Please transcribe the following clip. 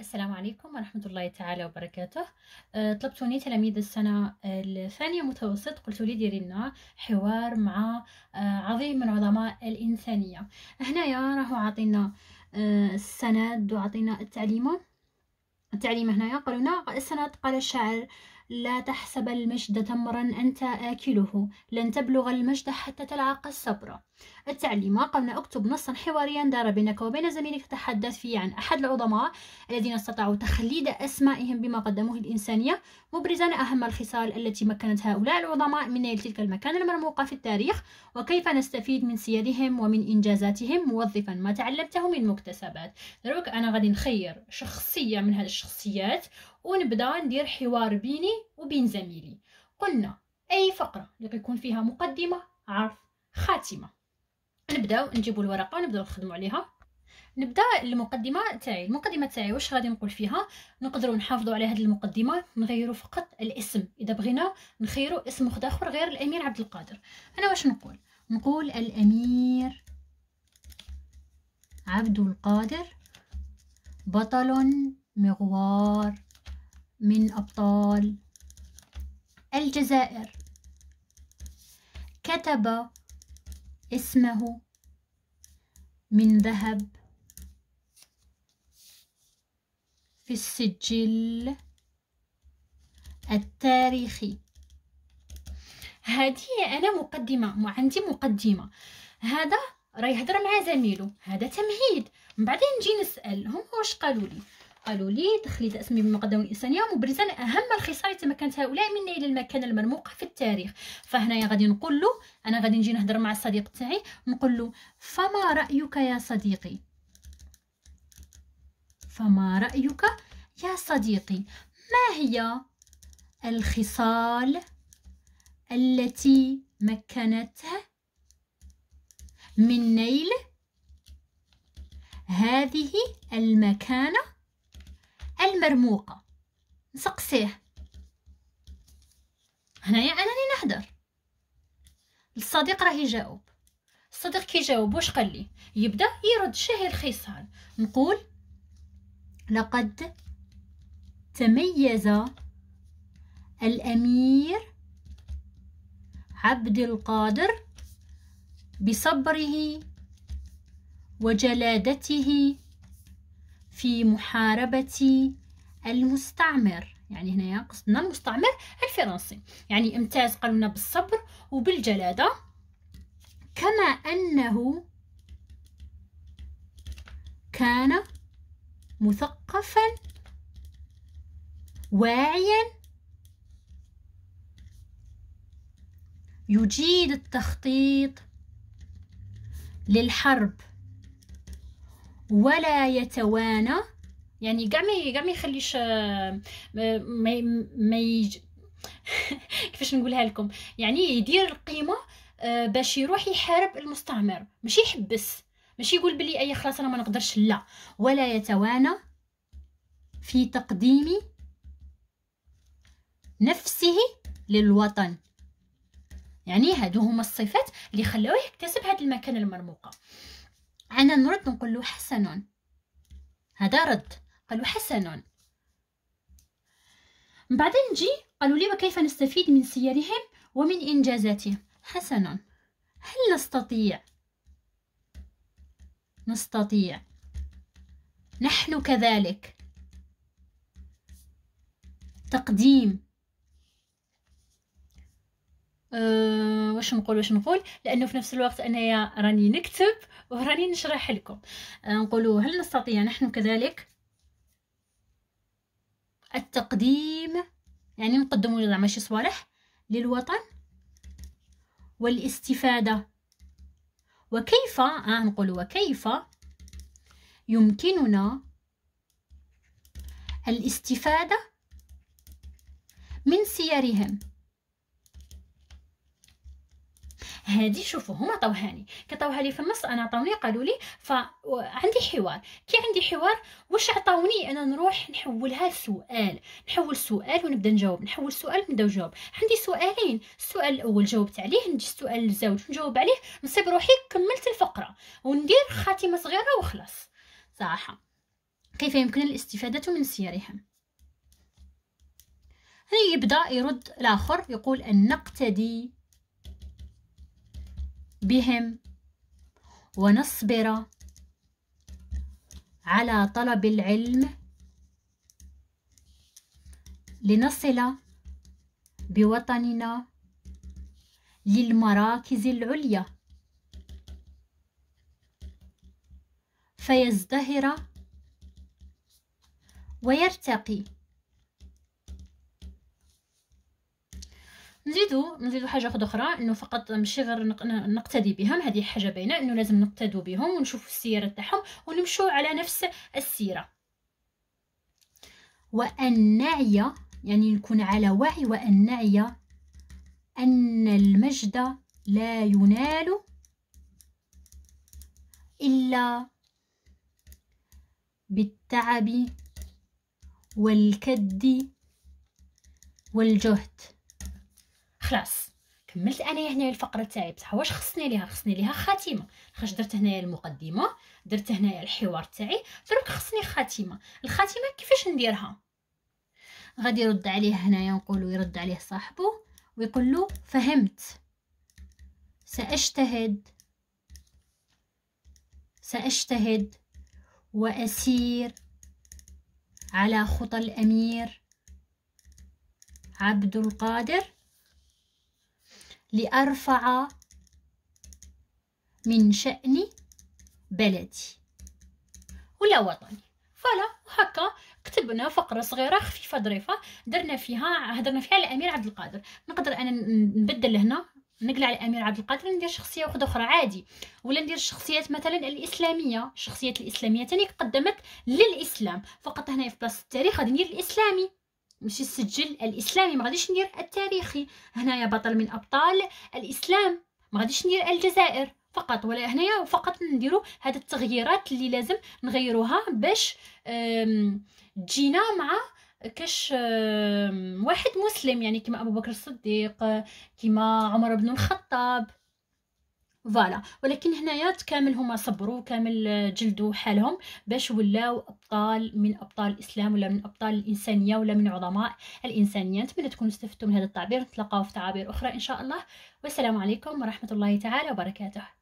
السلام عليكم ورحمة الله تعالى وبركاته. أه، طلبتوني تلاميذ السنة الثانية متوسط. قلت لي ديري لنا حوار مع أه، عظيم من عظماء الإنسانية. هنايا راهو عاطينا أه، السند وعطينا التعليم. التعليم هنايا. قالوا السند قال الشاعر لا تحسب المجد تمرا أنت آكله. لن تبلغ المجد حتى تلعق الصبر. التعليم. قلنا أكتب نصا حواريا دار بينك وبين زميلك. تتحدث فيه عن أحد العظماء الذين استطاعوا تخليد أسمائهم بما قدموه الإنسانية مبرزا أهم الخصال التي مكنت هؤلاء العظماء من نيل تلك المكانة المرموقة في التاريخ. وكيف نستفيد من سيرهم ومن إنجازاتهم؟ موظفا ما تعلمته من مكتسبات. دروك أنا غادي نخير شخصية من هذه الشخصيات. ونبدا ندير حوار بيني وبين زميلي. قلنا أي فقرة اللي يكون فيها مقدمة عرض خاتمة. نبداو نجيبوا الورقة ونبداو نخدموا عليها. نبدأ المقدمة تاعي. المقدمة تاعي واش غادي نقول فيها؟ نقدروا نحافظوا على هذه المقدمة نغيروا فقط الاسم. إذا بغينا نخيروا اسم آخر غير الأمير عبد القادر. أنا واش نقول؟ نقول الأمير عبد القادر. بطل مغوار. من أبطال الجزائر. كتب اسمه من ذهب في السجل التاريخي. هذه أنا مقدمة عندي مقدمة. هذا راه يهضر مع زميله هذا تمهيد. من بعدين نجي نسأل هم واش قالوا لي؟ قالوا لي تخليد اسمي بمقدم الانسانيه مبرزا أهم الخصال تمكنت هؤلاء من نيل المكان المرموق في التاريخ. فهنايا غادي نقول له أنا غادي نجي نهضر مع الصديق تاعي نقول له فما رأيك يا صديقي؟ فما رأيك يا صديقي؟ ما هي الخصال التي مكنته من نيل هذه المكانة المرموقة. نسقسيه. هنايا اللي نهدر الصديق راه يجاوب. الصديق كي يجاوب واش قال لي؟ يبدأ يرد شهي الخصال نقول لقد تميز الأمير عبد القادر بصبره وجلادته في محاربة المستعمر. يعني هنا قصدنا المستعمر الفرنسي. يعني امتاز قالوا بالصبر وبالجلادة. كما أنه كان مثقفا واعيا يجيد التخطيط للحرب. ولا يتوانى يعني كاع ما كاع ما يخليش ما ما يج... كيفاش نقولها لكم؟ يعني يدير القيمة آه، باش يروح يحارب المستعمر. ماشي يحبس. ماشي يقول بلي أي خلاص أنا ما نقدرش. لا. ولا يتوانى في تقديم نفسه للوطن. يعني هادو هما الصفات اللي خلاوه يكتسب هذا المكان المرموقة. أنا نرد نقول له حسن. هذا رد. قالوا حسن. بعدين نجي قالوا لي وكيف نستفيد من سيرهم ومن إنجازاتهم؟ حسنا هل نستطيع؟ نستطيع. نحن كذلك. تقديم. أه واش نقول واش نقول؟ لأنه في نفس الوقت أنايا راني نكتب وراني نشرح لكم. أه نقولوا هل نستطيع؟ نحن كذلك. التقديم يعني نقدموا زعما شي صوالح للوطن والاستفادة. وكيف آه نقول وكيف يمكننا الاستفادة من سيرهم هادي شوفوا هما عطاوهاني كطاوها لي في النص أنا عطاوني قالوا لي فعندي حوار. كي عندي حوار واش عطاوني؟ أنا نروح نحولها سؤال نحول سؤال ونبدا نجاوب. نحول سؤال ونبدا نجاوب. عندي سؤالين. السؤال الأول جاوبت عليه نجي السؤال الزوج نجاوب عليه. نصيب روحي كملت الفقرة. وندير خاتمة صغيرة وخلاص. صراحة. كيف يمكن الاستفادة من سيرهم هنا يبدأ يرد الآخر؟ يقول أن نقتدي. بهم ونصبر على طلب العلم لنصل بوطننا للمراكز العليا. فيزدهر ويرتقي. نزيدو نزيدو حاجة أخرى إنه فقط ماشي غير نقتدي بهم هذه حاجة باينة إنه لازم نقتدوا بهم ونشوفوا السيره تاعهم ونمشوا على نفس السيرة. وان نعي يعني نكون على وعي وان نعي أن المجد لا ينال إلا بالتعب والكد والجهد. خلاص كملت أنا هنا الفقرة تاعي. بصح واش خصني ليها؟ خصني ليها خاتمة. خاش درت هنايا المقدمة درت هنايا الحوار تاعي درك خصني خاتمة. الخاتمة كيفاش نديرها؟ غادي يرد عليه هنايا نقولوا يرد عليه صاحبه ويقول له فهمت. سأجتهد. سأجتهد. وأسير على خطى الأمير عبد القادر. لأرفع من شأن بلدي. ولا وطني. فلا وهكا كتبنا فقرة صغيرة خفيفة ظريفة درنا فيها هضرنا فيها على الامير عبد القادر. نقدر أنا نبدل هنا نقلع الامير عبد القادر ندير شخصية واحدة أخرى عادي. ولا ندير الشخصيات مثلا الإسلامية. الشخصيات الإسلامية تاني قدمت للإسلام. فقط هنا في بلاصة التاريخ غادي ندير الإسلامي. ماشي السجل الإسلامي. ما غاديش ندير التاريخي. هنايا بطل من أبطال الإسلام. ما غاديش ندير الجزائر فقط ولا هنايا فقط نديرو هاد التغييرات اللي لازم نغيروها باش تجينا مع كاش واحد مسلم. يعني كما أبو بكر الصديق كما عمر بن الخطاب. فوالا. ولكن هنايا كامل هما صبروا كامل جلدوا حالهم باش ولاو أبطال من أبطال الإسلام ولا من أبطال الإنسانية ولا من عظماء الإنسانية. نتمنى تكونوا استفدتوا من هذا التعبير. نتلاقاو في تعابير أخرى إن شاء الله. والسلام عليكم ورحمة الله تعالى وبركاته.